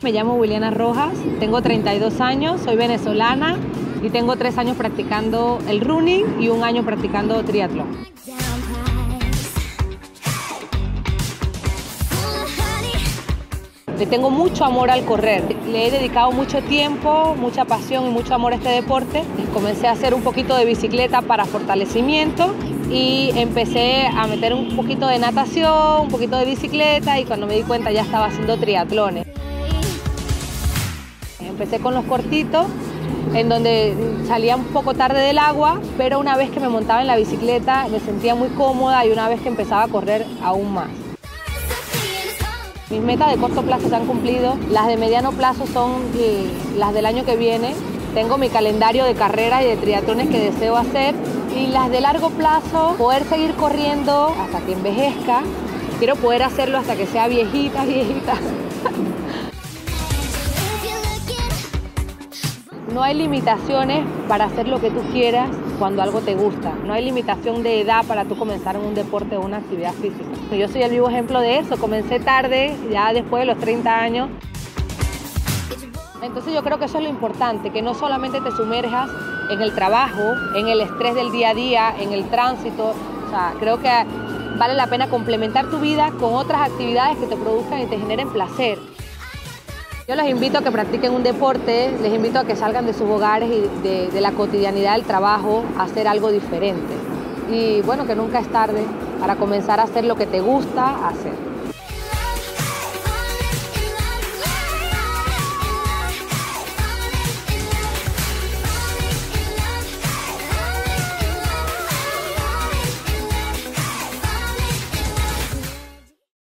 Me llamo Williana Rojas, tengo 32 años, soy venezolana y tengo tres años practicando el running y un año practicando triatlón. Le tengo mucho amor al correr. Le he dedicado mucho tiempo, mucha pasión y mucho amor a este deporte. Comencé a hacer un poquito de bicicleta para fortalecimiento y empecé a meter un poquito de natación, un poquito de bicicleta y cuando me di cuenta ya estaba haciendo triatlones. Empecé con los cortitos, en donde salía un poco tarde del agua, pero una vez que me montaba en la bicicleta me sentía muy cómoda y una vez que empezaba a correr aún más. Mis metas de corto plazo se han cumplido, las de mediano plazo son eh, las del año que viene. Tengo mi calendario de carreras y de triatlones que deseo hacer y las de largo plazo, poder seguir corriendo hasta que envejezca. Quiero poder hacerlo hasta que sea viejita, viejita. No hay limitaciones para hacer lo que tú quieras cuando algo te gusta. No hay limitación de edad para tú comenzar en un deporte o una actividad física. Yo soy el vivo ejemplo de eso. Comencé tarde, ya después de los 30 años. Entonces yo creo que eso es lo importante, que no solamente te sumerjas en el trabajo, en el estrés del día a día, en el tránsito. O sea, creo que vale la pena complementar tu vida con otras actividades que te produzcan y te generen placer. Yo los invito a que practiquen un deporte, les invito a que salgan de sus hogares y de, de la cotidianidad del trabajo a hacer algo diferente. Y bueno, que nunca es tarde para comenzar a hacer lo que te gusta hacer.